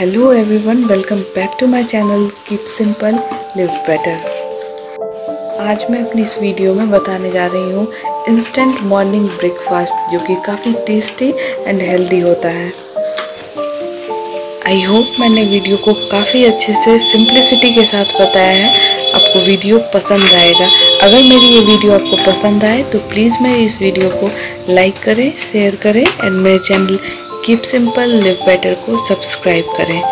Hello everyone welcome back to my channel keep simple live better आज मैं अपनी इस वीडियो में बताने जा रही हूँ इंस्टेंट मॉर्निंग ब्रेकफास्ट जो कि काफ़ी टेस्टी एंड हेल्दी होता है। आई होप मैंने वीडियो को काफ़ी अच्छे से सिंप्लिसिटी के साथ बताया है। आपको वीडियो पसंद आएगा। अगर मेरी ये वीडियो आपको पसंद आए तो प्लीज़ मेरी इस वीडियो को लाइक करें शेयर करें एंड मेरे channel keep simple live better को सब्सक्राइब करें।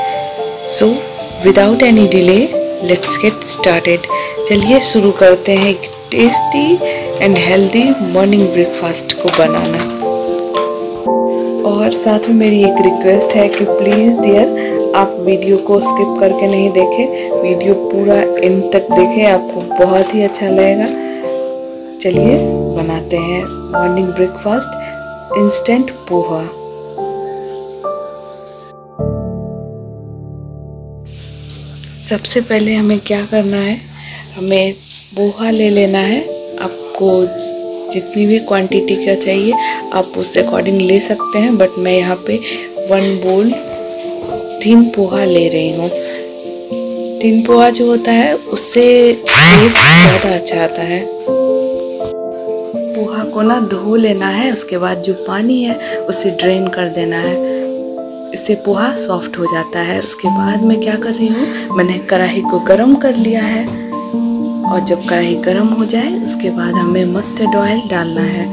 So without any delay let's get started चलिए शुरू करते हैं tasty and healthy morning breakfast को बनाना। और साथ में मेरी एक रिक्वेस्ट है कि प्लीज़ डियर आप वीडियो को स्किप करके नहीं देखें। वीडियो पूरा इन तक देखें, आपको बहुत ही अच्छा लगेगा। चलिए, बनाते हैं मॉर्निंग ब्रेकफास्ट इंस्टेंट पोहा। सबसे पहले हमें क्या करना है? हमें पोहा ले लेना है। आपको जितनी भी क्वांटिटी का चाहिए, आप उस अकॉर्डिंग ले सकते हैं बट मैं यहाँ पे वन बोल तीन पोहा ले रही हूँ। तीन पोहा जो होता है, उससे टेस्ट ज़्यादा अच्छा आता है। पोहा को ना धो लेना है, उसके बाद जो पानी है, उसे ड्रेन कर देना है। इससे पोहा सॉफ्ट हो जाता है। उसके बाद मैं क्या कर रही हूँ? मैंने कढ़ाई को गर्म कर लिया है। और जब कढ़ाई गर्म हो जाए, उसके बाद हमें मस्टर्ड ऑयल डालना है।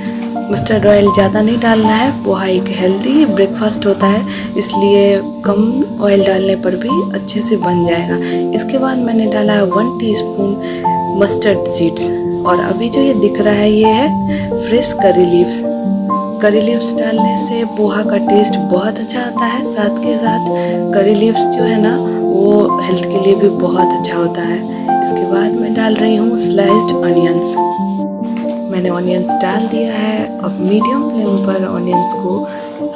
मस्टर्ड ऑयल ज़्यादा नहीं डालना है। पोहा एक हेल्दी ब्रेकफास्ट होता है। इसलिए कम ऑयल डालने पर भी अच्छे से बन जाएगा। इसके बाद मैंने डाला है वन टीस्पून मस्टर्ड सीड्स और अभी जो ये दिख रहा है, ये है fresh curry leaves curry leaves डालने से पोहा का टेस्ट बहुत अच्छा आता है, साथ के साथ करी लीव्स जो है ना, वो हेल्थ के लिए भी बहुत अच्छा होता है। इसके बाद मैं डाल रही हूँ स्लाइस्ड ऑनियंस मैंने ऑनियंस डाल दिया है, अब मीडियम फ्लेम पर ऑनियंस को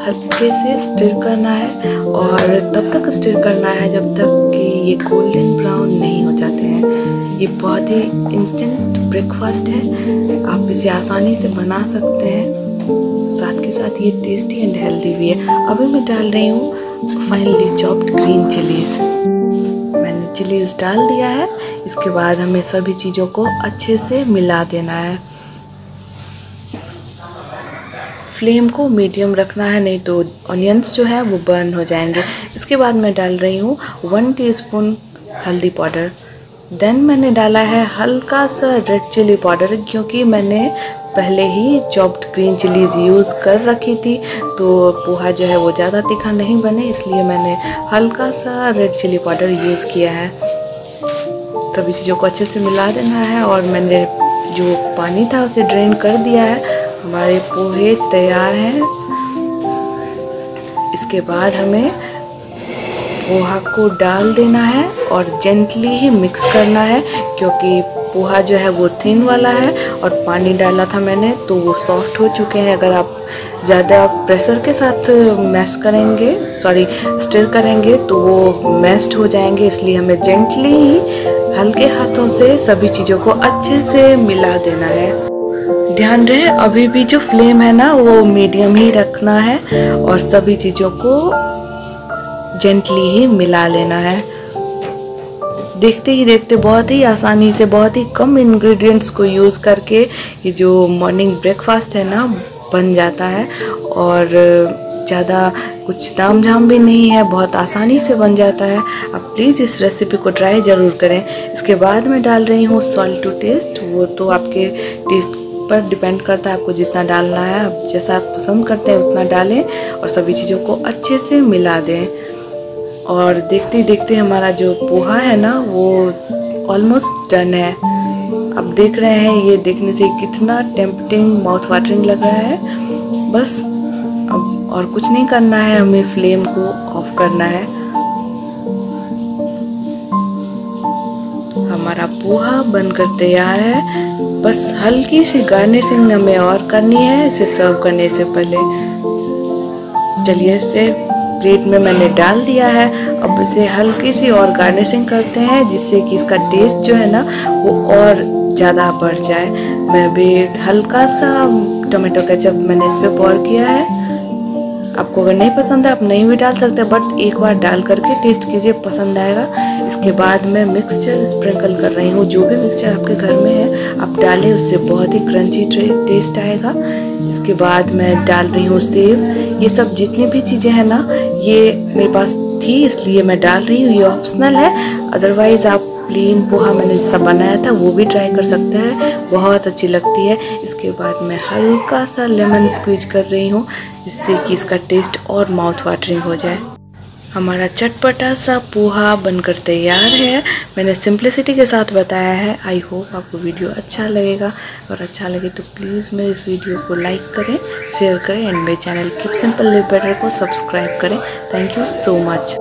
हल्के से स्टिर करना है और तब तक स्टिर करना है जब तक कि ये गोल्डन ब्राउन नहीं हो जाते हैं। ये बहुत ही इंस्टेंट ब्रेकफास्ट है, आप इसे आसानी से बना सकते हैं। साथ के साथ ये टेस्टी एंड हेल्दी भी है। अभी मैं डाल रही हूँ फाइनली चॉप्ड ग्रीन चिलीज मैंने चिलीज डाल दिया है। इसके बाद हमें सभी चीज़ों को अच्छे से मिला देना है। फ्लेम को मीडियम रखना है, नहीं तो ऑनियंस जो है वो बर्न हो जाएँगे। इसके बाद मैं डाल रही हूँ वन टीस्पून हल्दी पाउडर। देन मैंने डाला है हल्का सा रेड चिली पाउडर, क्योंकि मैंने पहले ही चॉप्ड ग्रीन चिलीज यूज़ कर रखी थी तो पोहा जो है वो ज़्यादा तीखा नहीं बने, इसलिए मैंने हल्का सा रेड चिली पाउडर यूज़ किया है। सभी चीज़ों को अच्छे से मिला देना है और मैंने जो पानी था उसे ड्रेन कर दिया है। हमारे पोहे तैयार हैं। इसके बाद हमें पोहा को डाल देना है और जेंटली ही मिक्स करना है, क्योंकि पोहा जो है वो थिन वाला है और पानी डाला था मैंने तो वो सॉफ्ट हो चुके हैं। अगर आप ज़्यादा प्रेशर के साथ मैश करेंगे सॉरी स्टिर करेंगे तो वो मैस्ड हो जाएँगे। इसलिए हमें जेंटली ही हल्के हाथों से सभी चीज़ों को अच्छे से मिला देना है। ध्यान रहे, अभी भी जो फ्लेम है ना, वो मीडियम ही रखना है और सभी चीज़ों को जेंटली ही मिला लेना है। देखते ही देखते बहुत ही आसानी से बहुत ही कम इंग्रेडिएंट्स को यूज़ करके ये जो मॉर्निंग ब्रेकफास्ट है ना, बन जाता है। और ज़्यादा कुछ ताम झाम भी नहीं है, बहुत आसानी से बन जाता है। आप प्लीज़ इस रेसिपी को ट्राई ज़रूर करें। इसके बाद मैं डाल रही हूँ सॉल्ट टू टेस्ट वो तो आपके टेस्ट पर डिपेंड करता है, आपको जितना डालना है। आप जैसा आप पसंद करते हैं, उतना डालें और सभी चीज़ों को अच्छे से मिला दें। और देखते देखते हमारा जो पोहा है ना, वो ऑलमोस्ट डन है। अब देख रहे हैं ये देखने से कितना टेम्पटिंग माउथ वाटरिंग लग रहा है। बस अब और कुछ नहीं करना है, हमें फ्लेम को ऑफ़ करना है। हमारा पोहा बनकर तैयार है। बस हल्की सी गार्निशिंग हमें और करनी है, इसे सर्व करने से पहले। चलिए, इसे प्लेट में मैंने डाल दिया है। अब इसे हल्की सी और गार्निशिंग करते हैं, जिससे कि इसका टेस्ट जो है ना, वो और ज़्यादा बढ़ जाए। मैं भी हल्का सा टोमेटो केचप मैंने इस पर पौर किया है। आपको अगर नहीं पसंद है, आप नहीं भी डाल सकते बट एक बार डाल करके टेस्ट कीजिए, पसंद आएगा। इसके बाद मैं मिक्सचर स्प्रिंकल कर रही हूँ। जो भी मिक्सचर आपके घर में है, आप डालें, उससे बहुत ही क्रंची टेस्ट आएगा। इसके बाद मैं डाल रही हूँ सेब ये सब जितनी भी चीज़ें हैं ना, ये मेरे पास थी, इसलिए मैं डाल रही हूँ। ये ऑप्शनल है। अदरवाइज़ आप प्लेन पोहा मैंने जैसा बनाया था, वो भी ट्राई कर सकते हैं। बहुत अच्छी लगती है। इसके बाद मैं हल्का सा लेमन स्क्वीज कर रही हूँ, जिससे कि इसका टेस्ट और माउथ वाटरिंग हो जाए। हमारा चटपटा सा पोहा बनकर तैयार है। मैंने सिंप्लिसिटी के साथ बताया है। आई होप आपको वीडियो अच्छा लगेगा। और अच्छा लगे तो प्लीज़ मेरे इस वीडियो को लाइक करें शेयर करें एंड मेरे channel keep simple live better को सब्सक्राइब करें। Thank you so much